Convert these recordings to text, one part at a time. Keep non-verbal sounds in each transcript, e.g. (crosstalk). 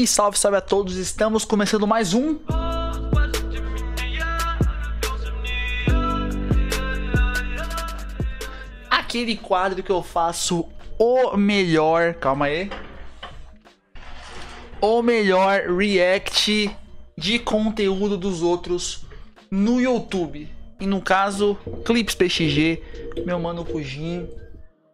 E salve, salve a todos, estamos começando mais um. Aquele quadro que eu faço o melhor. Calma aí. O melhor react de conteúdo dos outros no YouTube. E no caso, Clips PXG, meu mano Pujin.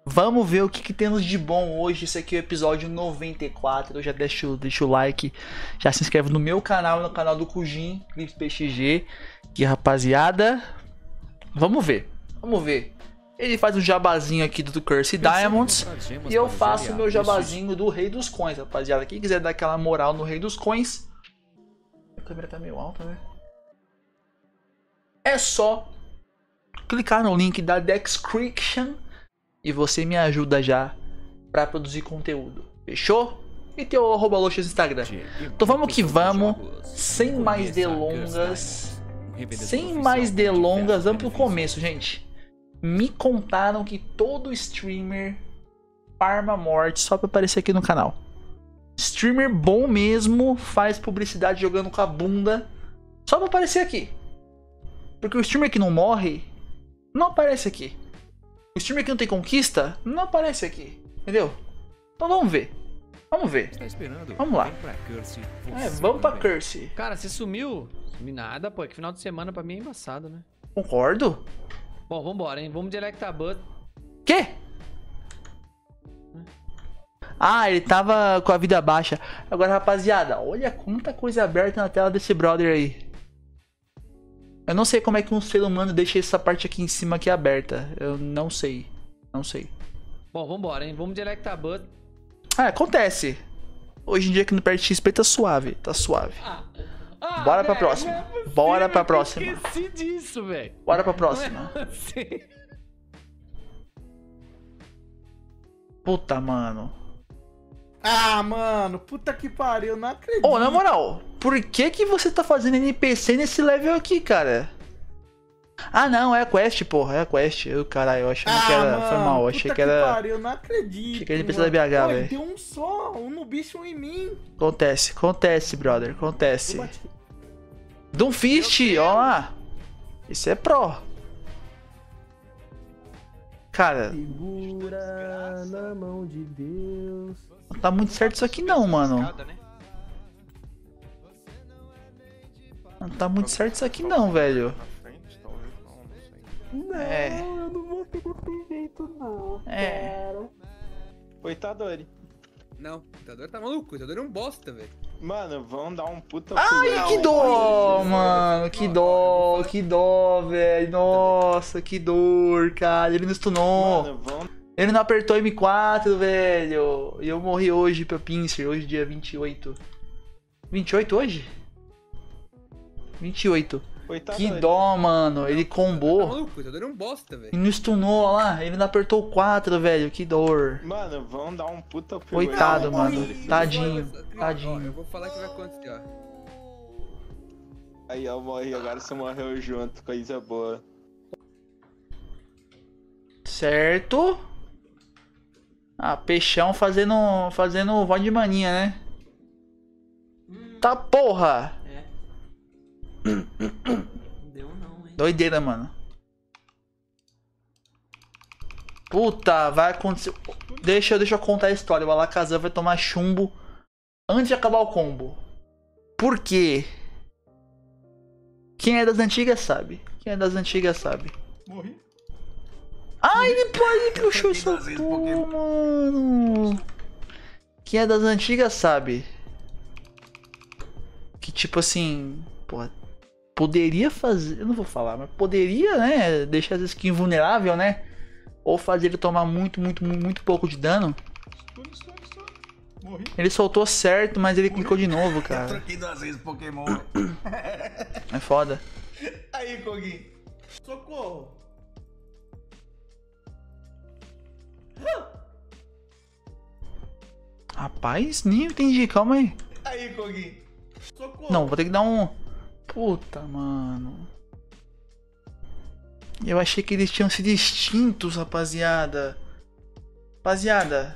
Vamos ver o que, que, temos de bom hoje. Esse aqui é o episódio 94. Já deixa, deixa o like, já se inscreve no meu canal e no canal do Kujin, Clips PXG. E rapaziada, vamos ver. Vamos ver. Ele faz um jabazinho aqui do Curse Diamonds. E eu faço o meu jabazinho do Rei dos Coins, rapaziada. Quem quiser dar aquela moral no Rei dos Coins. A câmera tá meio alta, né? É só clicar no link da Description e você me ajuda já para produzir conteúdo. Fechou? E tem o arroba no Instagram. Então vamos que vamos, sem mais delongas. Sem mais delongas, vamos pro começo, gente. Me contaram que todo streamer farma morte só pra aparecer aqui no canal. Streamer bom mesmo faz publicidade jogando com a bunda só pra aparecer aqui. Porque o streamer que não morre não aparece aqui. O streamer que não tem conquista não aparece aqui. Entendeu? Então vamos ver. Vamos ver. Tá vamos lá. É, vamos pra Curse. Cara, você sumiu? Sumi nada, pô. É que final de semana pra mim é embaçado, né? Concordo. Bom, vambora, hein? Vamos de Electabut. Quê? Ah, ele tava com a vida baixa. Agora, rapaziada, olha quanta coisa aberta na tela desse brother aí. Eu não sei como é que um ser humano deixa essa parte aqui em cima aqui aberta. Eu não sei. Não sei. Bom, vambora, hein? Vamos de Electabut. Ah, acontece. Hoje em dia aqui no Pert XP tá suave. Tá suave. Ah. Ah, Bora pra véio, próxima. É Bora pra próxima. esqueci disso, velho. Bora pra próxima. É (laughs) Puta, mano. Ah, mano, puta que pariu, não acredito. Ô, oh, na moral, por que que você tá fazendo NPC nesse level aqui, cara? Ah, não, é a quest, porra, é a quest. Eu, caralho, eu achei ah, que era. Mano, foi mal, achei que era. Que pariu, não acredito. Achei que era NPC da BH, velho. Tem um só, um no bicho um em mim. Acontece, acontece, brother, acontece. Doomfist, ó lá. Isso é pro. Cara. Segura na mão de Deus. Não tá muito certo isso aqui não, mano. Não tá muito certo isso aqui não, velho. Não, é. eu não vou ter desse jeito não, é. cara. Itadori. Não, Itadori tá maluco, Itadori é um bosta, velho. Mano, vão dar um puta Ai, que dó, mano, que dó, que dó, velho. Nossa, que dor, cara. Ele não stunou. Mano, vão... Ele não apertou M4, velho. E eu morri hoje pra Pincer, hoje dia 28. 28 hoje? 28. Coitado que dó, mano. Ele combou. Tá maluco, ele é um bosta, velho. E não stunou, ó lá. Ele não apertou 4, velho. Que dor. Mano, vão dar um puta Coitado, mano. Tadinho. Tadinho. eu vou falar que vai acontecer, ó. Aí, ó, morri. Agora você morreu junto. Coisa boa. Certo. Ah, peixão fazendo, fazendo voz de maninha, né? Hum. Tá porra! Deu não, hein? Doideira, mano. Puta, vai acontecer. Deixa, deixa eu contar a história. O Alakazam vai tomar chumbo antes de acabar o combo. Por quê? Quem é das antigas sabe. Quem é das antigas sabe. Morri. Ai, ele, ele puxou essa porra, mano. Quem é das antigas sabe. Que tipo assim. Porra. Poderia fazer. Eu não vou falar, mas poderia, né? Deixar as skins vulnerável, né? Ou fazer ele tomar muito, muito, muito, muito pouco de dano. Ele soltou certo, mas ele Morri. clicou de novo, (laughs) cara. Eu troquei duas vezes Pokémon. (coughs) é foda. Aí, Kogi. Socorro. Rapaz, nem entendi, calma aí. Aí, Kogi. Socorro. Não, vou ter que dar um. Puta, mano. Eu achei que eles tinham sido extintos, rapaziada. Rapaziada.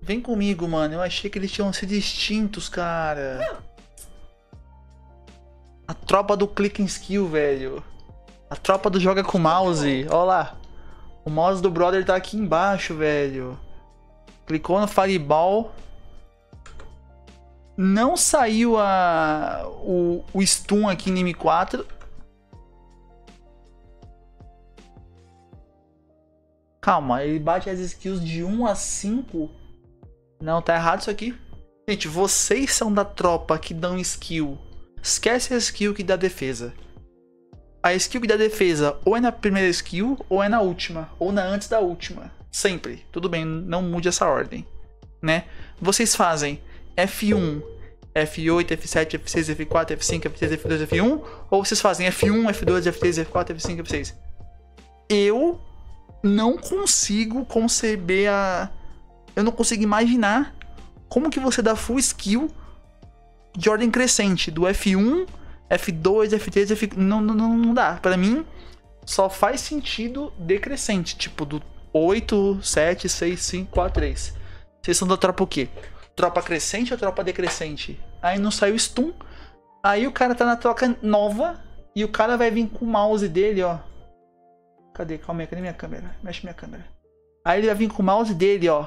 Vem comigo, mano. Eu achei que eles tinham sido extintos, cara. A tropa do clicking skill, velho. A tropa do joga com mouse. Ó lá. O mouse do brother tá aqui embaixo, velho. Clicou no Fireball. Não saiu a o, o stun aqui em M4. Calma, ele bate as skills de 1 a 5. Não, tá errado isso aqui. Gente, vocês são da tropa que dão skill. Esquece a skill que dá defesa. A skill que dá defesa ou é na primeira skill, ou é na última, ou na antes da última. Sempre. Tudo bem, não mude essa ordem. Né? Vocês fazem F1, F8, F7, F6, F4, F5, F6, F2, F1, ou vocês fazem F1, F2, F3, F4, F5, F6. Eu não consigo conceber a. Eu não consigo imaginar como que você dá full skill de ordem crescente, do F1, F2, F3, F. Não, não, não dá. Para mim, só faz sentido decrescente, tipo do 8, 7, 6, 5, 4, 3. Vocês são da tropa o quê? Tropa crescente ou tropa decrescente? Aí não saiu stun. Aí o cara tá na troca nova e o cara vai vir com o mouse dele, ó. Cadê? Calma aí, cadê minha câmera? Mexe minha câmera. Aí ele vai vir com o mouse dele, ó.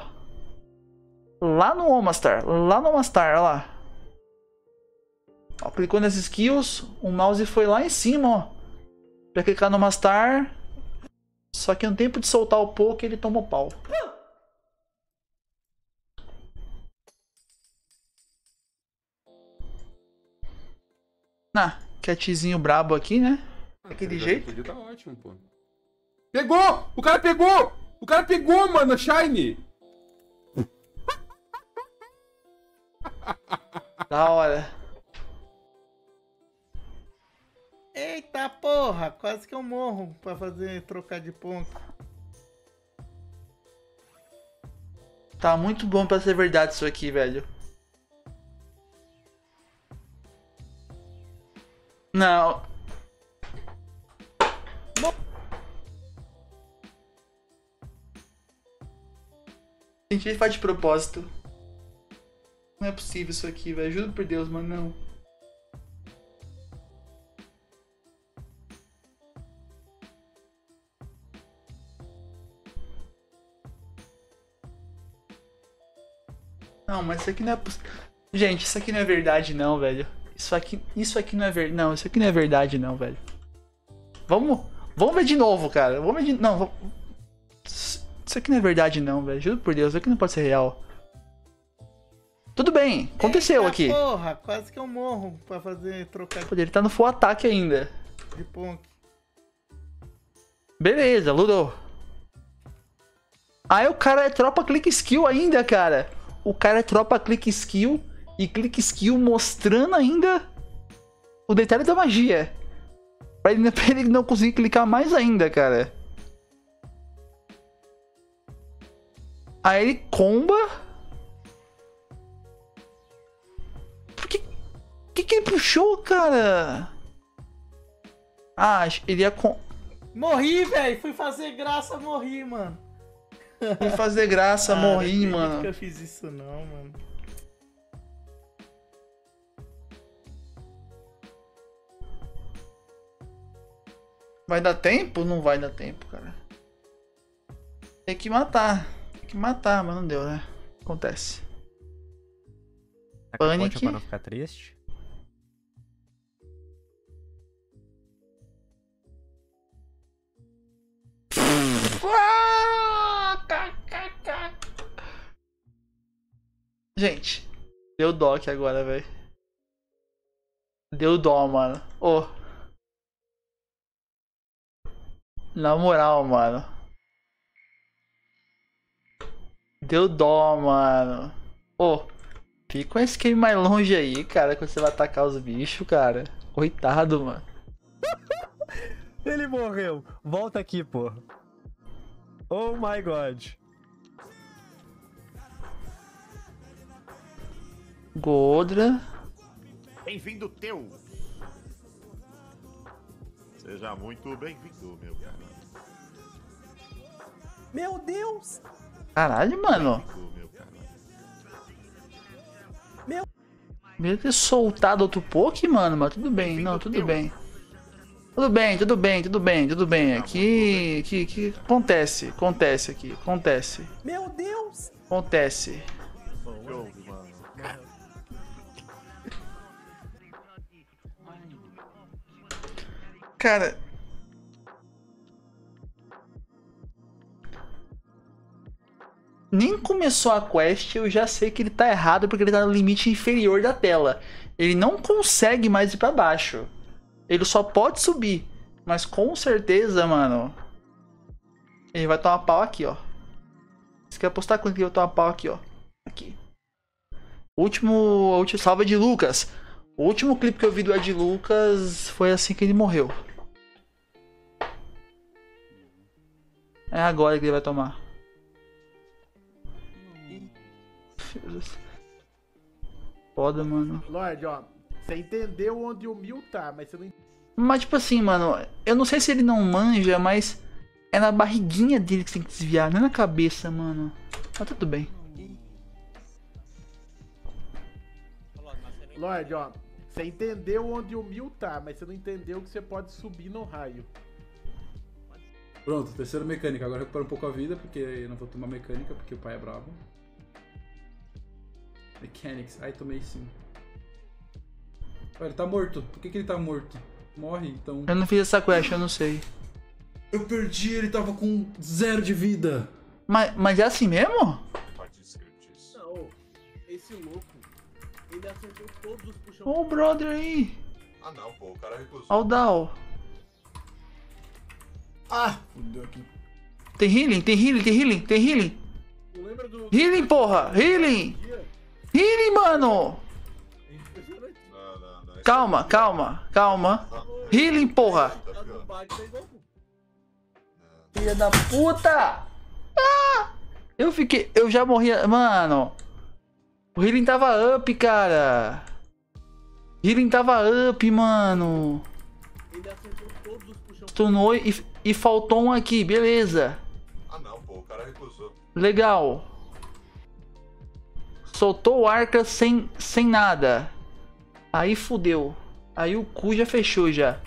Lá no Omastar. Lá no Omastar, lá. Ó, clicou nas skills, o mouse foi lá em cima, ó. Pra clicar no Omastar. Só que no tempo de soltar o poke, ele tomou pau. Ah, catzinho brabo aqui, né? Daquele jeito. Tá ótimo, pô. Pegou! O cara pegou! O cara pegou, mano, Shine! (laughs) Da hora. Eita porra, quase que eu morro pra fazer trocar de ponto. Tá muito bom pra ser verdade isso aqui, velho. Não. A gente faz de propósito. Não é possível isso aqui, velho. Juro por Deus, mano, não. Não, mas isso aqui não é possível. Gente, isso aqui não é verdade não, velho. Isso aqui, isso aqui não é verdade. Não, isso aqui não é verdade não, velho. Vamos, vamos ver de novo, cara. Vamos ver de não, vamos... Isso aqui não é verdade não, velho. Juro por Deus, isso aqui não pode ser real. Tudo bem, aconteceu Eita aqui. Porra, quase que eu morro pra fazer trocar Pô, Ele tá no full ataque ainda. de ponto. Beleza, ludou. Aí o cara é tropa click skill ainda, cara. O cara é tropa click skill e click skill mostrando ainda o detalhe da magia. Pra ele, (laughs) pra ele não conseguir clicar mais ainda, cara. Aí ele comba. Por que, que, que ele puxou, cara? Ah, ele ia com. Morri, velho. Fui fazer graça, morri, mano. Fui fazer graça, (laughs) Ah, morri, mano. eu fiz isso não, mano. Vai dar tempo? Não vai dar tempo, cara. Tem que matar. Tem que matar, mas não deu, né? Acontece. Ponte pra não ficar triste. Gente, deu dó aqui agora, velho. Deu dó, mano. Ô. Na moral, mano. Deu dó, mano. Ô. Fica com esse game mais longe aí, cara, quando você vai atacar os bichos, cara. Coitado, mano. (laughs) Ele morreu. Volta aqui, porra. Oh my god. Godra. Bem-vindo teu. Seja muito bem-vindo, meu caro. Meu Deus! Caralho, mano. Meu. Devia ter soltado outro poke, mano, mas tudo bem, não, tudo bem. Tudo bem, tudo bem, tudo bem, tudo bem. Tá aqui. Que, que acontece? Acontece aqui, acontece. Meu Deus! Acontece. Bom, Cara. Nem começou a quest, eu já sei que ele tá errado porque ele tá no limite inferior da tela. Ele não consegue mais ir pra baixo. Ele só pode subir. Mas com certeza, mano. Ele vai tomar pau aqui, ó. Você quer apostar quanto que vai tomar pau aqui, ó? Aqui. Último. Último salva de Lucas. O último clipe que eu vi do Ed Lucas foi assim que ele morreu. É agora que ele vai tomar. Foda, mano. Lorde, ó. Você entendeu onde o Mil tá, mas você não Mas tipo assim, mano, eu não sei se ele não manja, mas é na barriguinha dele que você tem que desviar, não é na cabeça, mano. Mas tudo bem. Lorde, ó. Você entendeu onde o Mil tá, mas você não entendeu que você pode subir no raio. Pronto, terceira mecânica. Agora recupera um pouco a vida, porque eu não vou tomar mecânica, porque o pai é bravo. Mechanics. Ai, tomei sim. Ué, ele tá morto. Por que, que ele tá morto? Morre, então. Eu não fiz essa quest, eu não sei. Eu perdi, ele tava com zero de vida. Mas, mas é assim mesmo? Não, esse louco, ele acertou todos os puxão. Ô, o brother aí. Ah não, pô, o cara recusou. Ó o Dal. Ah! Fudeu aqui. Tem healing, tem healing, tem healing, tem healing. Do. Healing, porra! Healing! Healing, mano! Não, não, não. esse Calma, calma, calma. Healing, porra! Filha da puta! Ah! Eu fiquei. Eu já morria. Mano. O healing tava up, cara. Healing tava up, mano. Ele acertou todos os puxão. Stunou e, e faltou um aqui, beleza. Ah não, pô, o cara recusou. Legal. Soltou o arca sem, sem nada. Aí fudeu. Aí o cu já fechou já.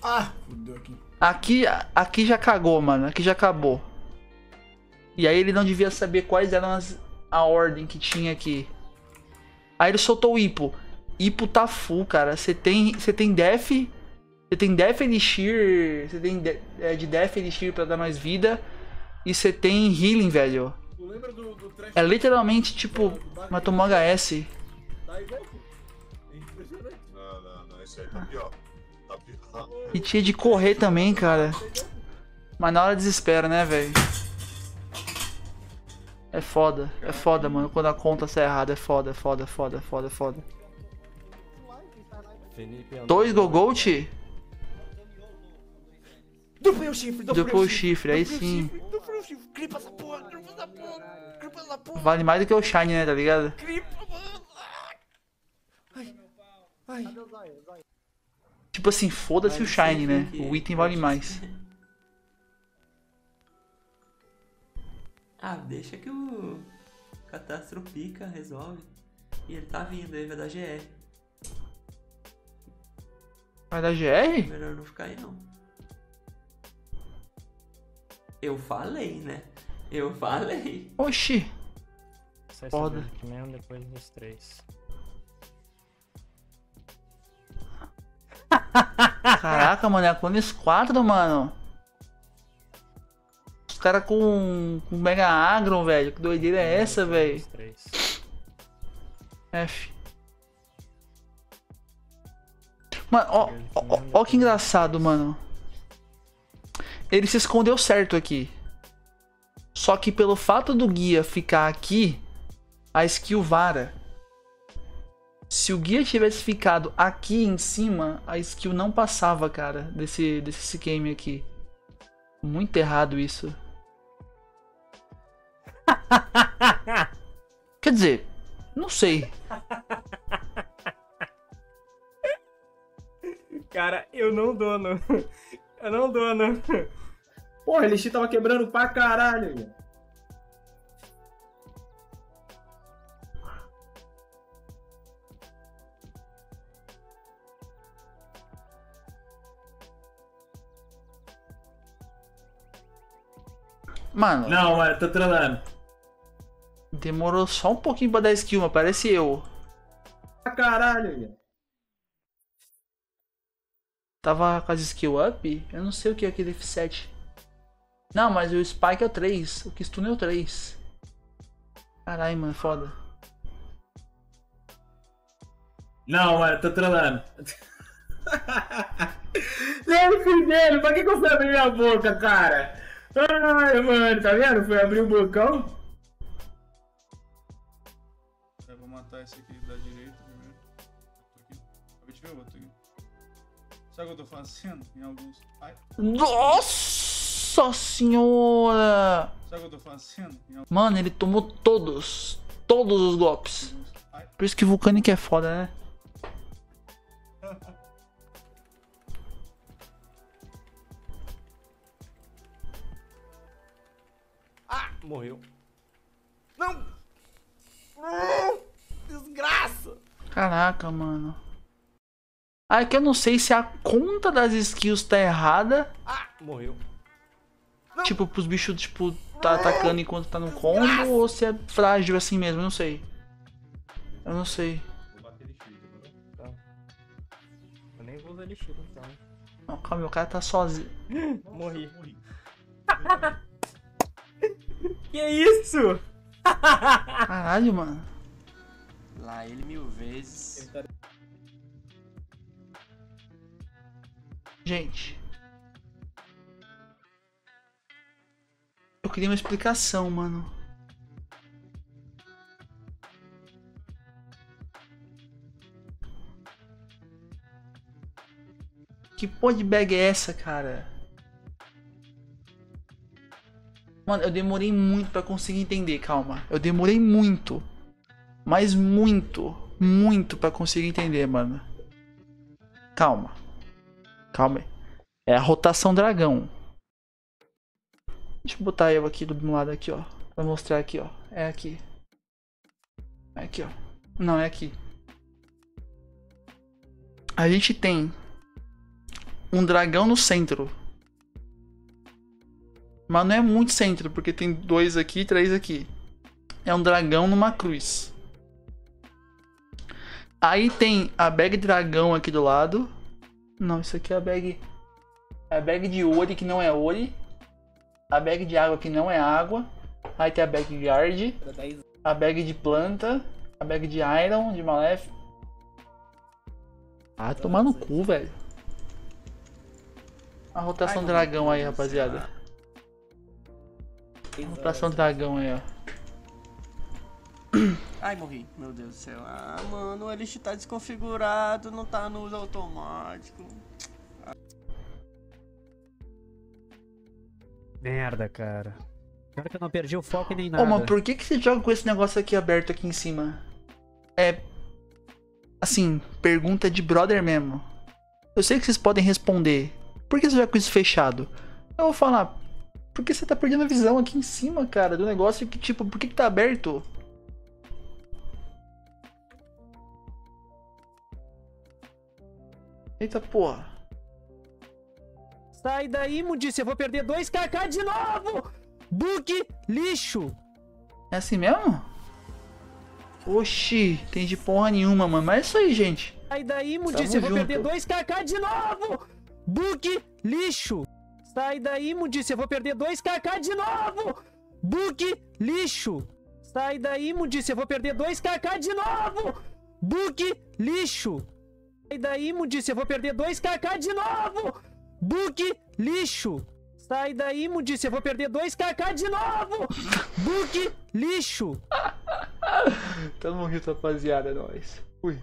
Ah! Fudeu aqui. Aqui, aqui já cagou, mano. Aqui já acabou. E aí ele não devia saber quais eram as, a ordem que tinha aqui. Aí ele soltou o Ipo. Ipo tá full, cara. Você tem, você tem Def. Você tem Def Elixir. Você tem de, é, de Def Elixir pra dar mais vida. E você tem Healing, velho. Do, do É literalmente tipo. Mas tomou HS. da Evoco? É. Não, não, não, esse aí tá pior. Tá pior. E tinha de correr também, cara. Mas na hora desespera, né, velho? É foda, é foda, mano. Quando a conta sai errada, é foda, é foda, é foda, é foda, é foda. Felipe andou- Dois Gogolt? Duplo o chifre, Duplo o chifre, aí sim. Duplo o chifre, clipa essa porra, clipa essa porra, clipa essa porra, Vale mais do que o Shine, né, tá ligado? clipa, mano. Ai, ai. Tipo assim, foda-se o Shine, né? O item vale mais. (laughs) Ah, deixa que o Catastro pica, resolve. E ele tá vindo, ele vai dar GR. Vai dar GR? Melhor não ficar aí não. Eu falei, né? Eu falei. Oxi. Sai Foda. mesmo depois dos três. (laughs) Caraca, mano, é a Clones 4, mano. Os caras com, com Mega Agron, velho. Que doideira é essa, velho? F. Mano, ó, ó, ó, ó que engraçado, mano. Ele se escondeu certo aqui. Só que pelo fato do guia ficar aqui, a skill vara. Se o guia tivesse ficado aqui em cima, a skill não passava, cara, desse, desse game aqui. Muito errado isso. (laughs) Quer dizer, não sei. Cara, eu não dou, não. Eu não dou, não. Porra, LX tava quebrando pra caralho, velho. Mano. Não, mano, tô trolando. Demorou só um pouquinho pra dar skill, mas parece eu. Pra caralho, velho. Tava com as skill up? Eu não sei o que é aquele F7. Não, mas o Spike é o 3. O que stun é o 3. Caralho, mano, foda. Não, mano, tô trolando. (laughs) Nem fudendo, pra que que eu fui abrir minha boca, cara? Ai, mano, tá vendo? Fui abrir o bocão. Eu vou matar esse aqui da direita primeiro. Aqui. Acabei de ver o outro aqui. Sabe o que eu tô fazendo? Em alguns. Ai, Nossa senhora! sabe o que eu tô fazendo? Mano, ele tomou todos. Todos os golpes. Por isso que Vulcanic é foda, né? (laughs) Morreu. Caraca, mano. Ah, é que eu não sei se a conta das skills tá errada. Morreu. Tipo, pros bichos, tipo, tá atacando enquanto tá no combo ou se é frágil assim mesmo, eu não sei. Eu não sei. Mano. Eu nem vou usar elixir, então. Não, calma, o cara tá sozinho. (laughs) Morri. (laughs) que isso? (laughs) Caralho, mano. Lá ele mil vezes. Gente. Queria uma explicação, mano. Que porra de bag é essa, cara? Mano, eu demorei muito pra conseguir entender, calma. Eu demorei muito. Mas muito, muito pra conseguir entender, mano. Calma. Calma. É a rotação dragão. Deixa eu botar eu aqui do lado aqui, ó. Pra mostrar aqui, ó. É aqui. É aqui, ó. Não, é aqui. A gente tem um dragão no centro. Mas não é muito centro, porque tem dois aqui e três aqui. É um dragão numa cruz. Aí tem a bag dragão aqui do lado. Não, isso aqui é a bag. É a bag de Ori que não é Ori. A bag de água que não é água. Aí tem a bag guard. A bag de planta. A bag de iron, de malef. Ah, tomar no cu, velho. A rotação dragão aí, rapaziada. A rotação dragão aí, ó. Ai, morri. Meu Deus do céu. Ah, mano, o Elixir tá desconfigurado, não tá no uso automático. Merda, cara. Pior que eu não perdi o foco e nem Ô, nada. mano, por que, que você joga com esse negócio aqui aberto aqui em cima? É. Assim, pergunta de brother mesmo. Eu sei que vocês podem responder. Por que você joga com isso fechado? Eu vou falar. Porque você tá perdendo a visão aqui em cima, cara, do negócio que, tipo, por que, que tá aberto? Eita porra. Sai daí, imundice, eu vou perder 2kk de novo! Bug lixo! É assim mesmo? Oxi, tem de porra nenhuma, mano. Mas é isso aí, gente. Sai daí, imundice, Tamo eu vou junto. perder 2kk de novo! Bug lixo! Sai daí, imundice, eu vou perder 2kk de novo! Bug lixo! Sai daí, imundice, eu vou perder 2kk de novo! Bug lixo! Sai daí, imundice, eu vou perder 2kk de novo! Bug lixo! Sai daí, imundice, eu vou perder 2kk de novo! Bug lixo! (laughs) Tamo junto, rapaziada. É nóis. Fui.